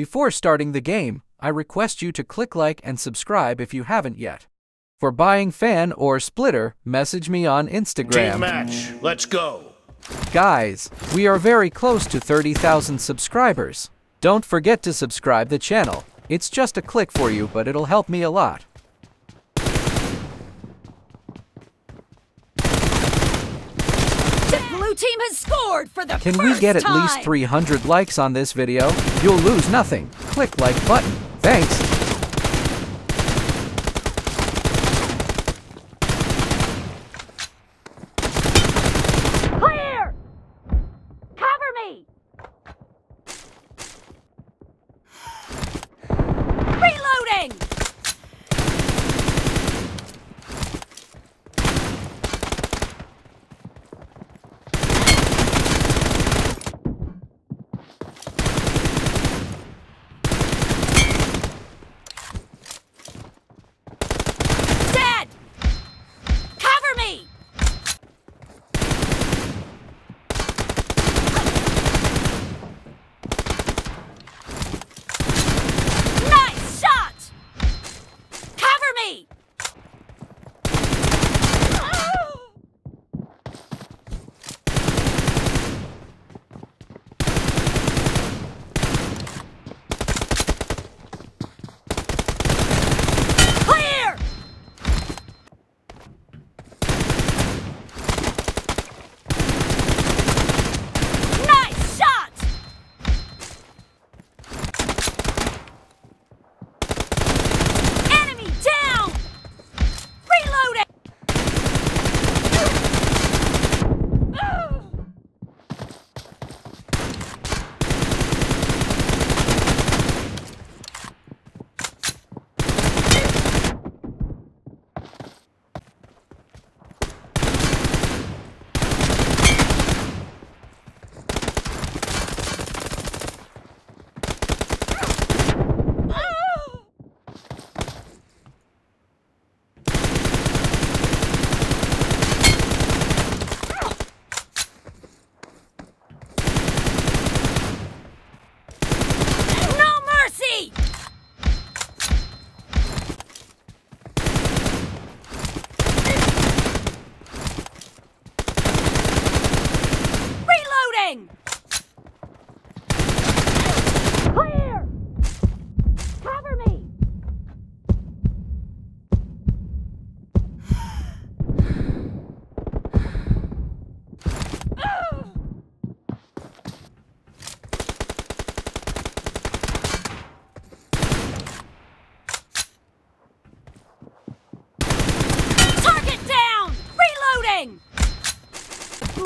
Before starting the game, I request you to click like and subscribe if you haven't yet. For buying fan or splitter, message me on Instagram. Team match, let's go. Guys, we are very close to 30,000 subscribers. Don't forget to subscribe the channel. It's just a click for you, but it'll help me a lot. The blue team has scored for the Can we get at time. least 300 likes on this video? You'll lose nothing. Click like button. Thanks.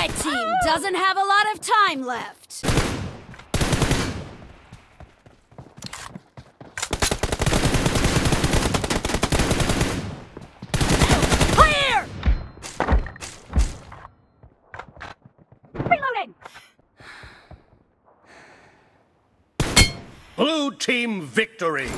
Red team doesn't have a lot of time left. Clear! Reloading! Blue team victory!